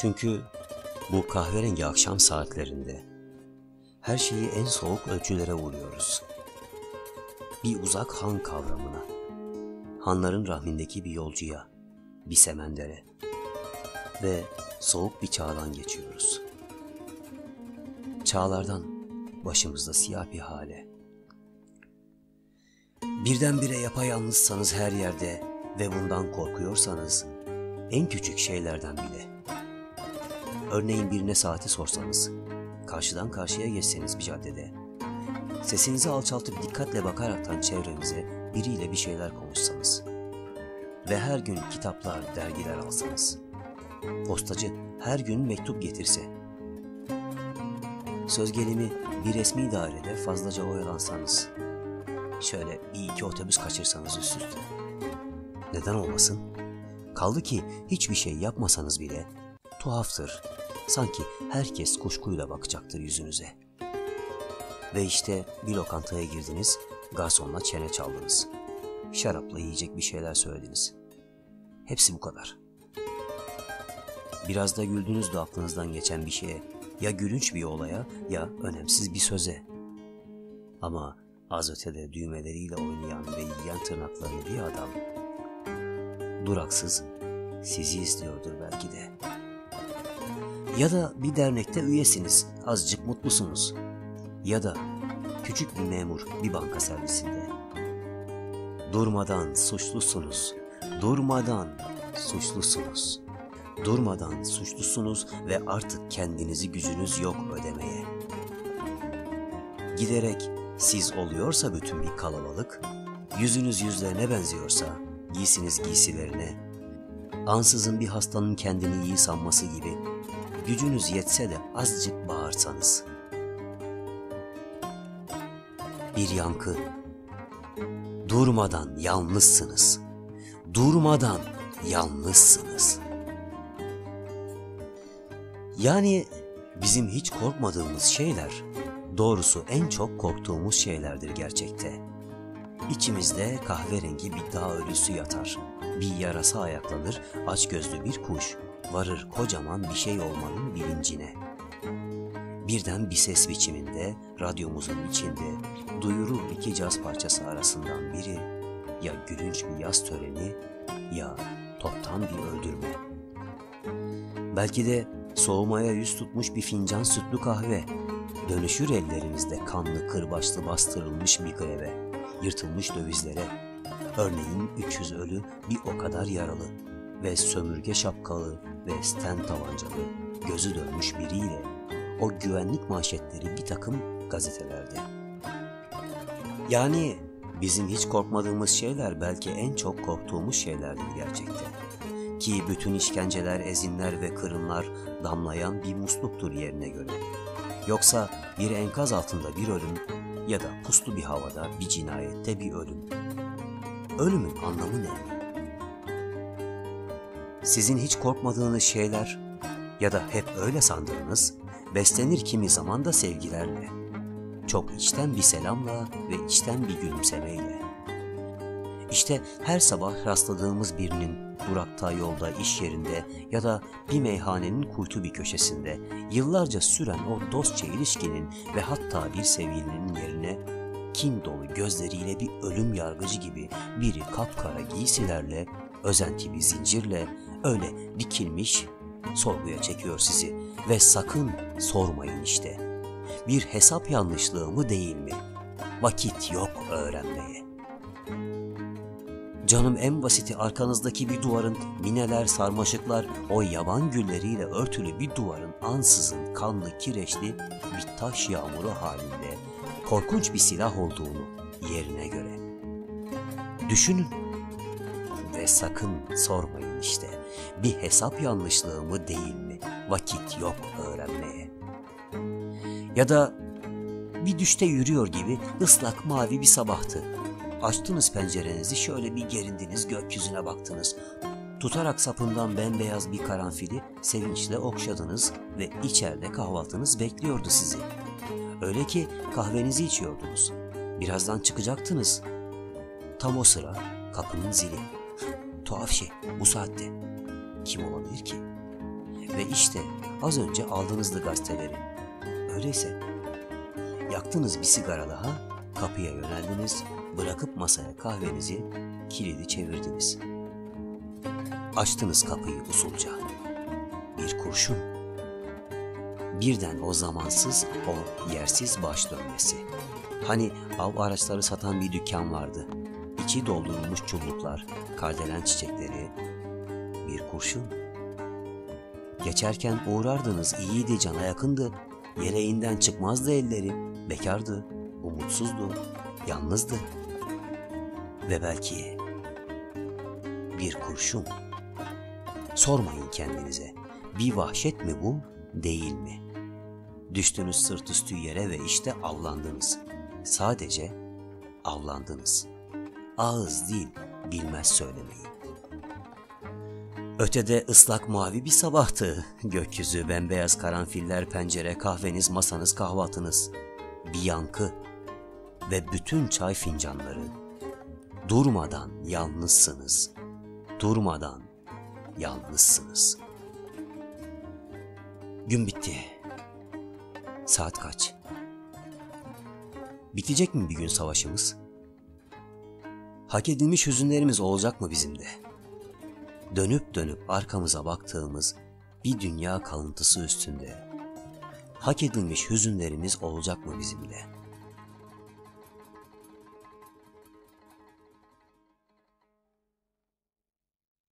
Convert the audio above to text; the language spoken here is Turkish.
Çünkü bu kahverengi akşam saatlerinde her şeyi en soğuk ölçülere vuruyoruz. Bir uzak han kavramına, hanların rahmindeki bir yolcuya, bir semendere ve soğuk bir çağdan geçiyoruz. Çağlardan başımızda siyah bir hale. Birdenbire yapayalnızsanız her yerde ve bundan korkuyorsanız en küçük şeylerden bile. Örneğin birine saati sorsanız, karşıdan karşıya geçseniz bir caddede, sesinizi alçaltıp dikkatle bakaraktan çevrenize biriyle bir şeyler konuşsanız ve her gün kitaplar, dergiler alsanız, postacı her gün mektup getirse, söz gelimi bir resmi dairede fazlaca oyalansanız, şöyle bir iki otobüs kaçırsanız üst üste, neden olmasın? Kaldı ki hiçbir şey yapmasanız bile tuhaftır. Sanki herkes kuşkuyla bakacaktır yüzünüze. Ve işte bir lokantaya girdiniz, garsonla çene çaldınız. Şarapla yiyecek bir şeyler söylediniz. Hepsi bu kadar. Biraz da güldünüz de aklınızdan geçen bir şeye, ya gülünç bir olaya ya önemsiz bir söze. Ama az ötede düğmeleriyle oynayan ve yiyen tırnaklarını bir adam duraksız sizi izliyordur belki de. Ya da bir dernekte üyesiniz, azıcık mutlusunuz. Ya da küçük bir memur bir banka servisinde. Durmadan suçlusunuz, durmadan suçlusunuz. Durmadan suçlusunuz ve artık kendinizi gücünüz yok ödemeye. Giderek siz oluyorsa bütün bir kalabalık, yüzünüz yüzlerine benziyorsa giysiniz giysilerine, ansızın bir hastanın kendini iyi sanması gibi gücünüz yetse de azıcık bağırsanız. Bir yankı, durmadan yalnızsınız, durmadan yalnızsınız. Yani bizim hiç korkmadığımız şeyler, doğrusu en çok korktuğumuz şeylerdir gerçekte. İçimizde kahverengi bir dağ ölüsü yatar. Bir yarasa ayaklanır, aç gözlü bir kuş varır kocaman bir şey olmanın bilincine. Birden bir ses biçiminde, radyomuzun içinde duyurur iki caz parçası arasından biri ya gülünç bir yaz töreni ya toptan bir öldürme. Belki de soğumaya yüz tutmuş bir fincan sütlü kahve, dönüşür ellerimizde kanlı kırbaçlı bastırılmış bir greve, yırtılmış dövizlere, örneğin 300 ölü bir o kadar yaralı ve sömürge şapkalı ve sten tabancalı, gözü dönmüş biriyle o güvenlik manşetleri bir takım gazetelerde. Yani bizim hiç korkmadığımız şeyler belki en çok korktuğumuz şeylerdir gerçekte. Ki bütün işkenceler, ezinler ve kırımlar damlayan bir musluktur yerine göre. Yoksa bir enkaz altında bir ölüm ya da puslu bir havada bir cinayette bir ölüm. Ölümün anlamı ne? Sizin hiç korkmadığınız şeyler ya da hep öyle sandığınız beslenir kimi zaman da sevgilerle. Çok içten bir selamla ve içten bir gülümsemeyle. İşte her sabah rastladığımız birinin durakta, yolda, iş yerinde ya da bir meyhanenin kuytu bir köşesinde yıllarca süren o dostça ilişkinin ve hatta bir sevgilinin yerine kin dolu gözleriyle bir ölüm yargıcı gibi biri kapkara giysilerle, özenti bir zincirle öyle dikilmiş sorguya çekiyor sizi ve sakın sormayın işte. Bir hesap yanlışlığı mı değil mi? Vakit yok öğrenmeye. Canım en basiti arkanızdaki bir duvarın mineler, sarmaşıklar, o yaban gülleriyle örtülü bir duvarın ansızın kanlı kireçli bir taş yağmuru halinde korkunç bir silah olduğunu yerine göre. Düşünün sakın sormayın işte. Bir hesap yanlışlığı mı değil mi? Vakit yok öğrenmeye. Ya da bir düşte yürüyor gibi ıslak mavi bir sabahtı. Açtınız pencerenizi şöyle bir gerindiniz gökyüzüne baktınız. Tutarak sapından bembeyaz bir karanfili sevinçle okşadınız ve içeride kahvaltınız bekliyordu sizi. Öyle ki kahvenizi içiyordunuz. Birazdan çıkacaktınız. Tam o sıra kapının zili. Tuhaf şey bu saatte. Kim olabilir ki? Ve işte az önce aldığınızdı gazeteleri. Öyleyse yaktınız bir sigara daha, kapıya yöneldiniz, bırakıp masaya kahvenizi, kilidi çevirdiniz. Açtınız kapıyı usulca. Bir kurşun. Birden o zamansız, o yersiz baş dönmesi. Hani av araçları satan bir dükkan vardı. İçi doldurulmuş çubukllar, kardelen çiçekleri. Bir kurşun. Geçerken uğrardınız iyiydi cana yakındı. Yeleğinden çıkmazdı elleri. Bekardı, umutsuzdu, yalnızdı. Ve belki bir kurşun. Sormayın kendinize. Bir vahşet mi bu, değil mi? Düştünüz sırt üstü yere ve işte avlandınız. Sadece avlandınız. Ağız değil, bilmez söylemeyi. Ötede ıslak mavi bir sabahtı. Gökyüzü, bembeyaz karanfiller, pencere, kahveniz, masanız, kahvaltınız. Bir yankı ve bütün çay fincanları. Durmadan yalnızsınız. Durmadan yalnızsınız. Gün bitti. Saat kaç? Bitecek mi bir gün savaşımız? Hak edilmiş hüzünlerimiz olacak mı bizim de? Dönüp dönüp arkamıza baktığımız bir dünya kalıntısı üstünde hak edilmiş hüzünlerimiz olacak mı bizim de?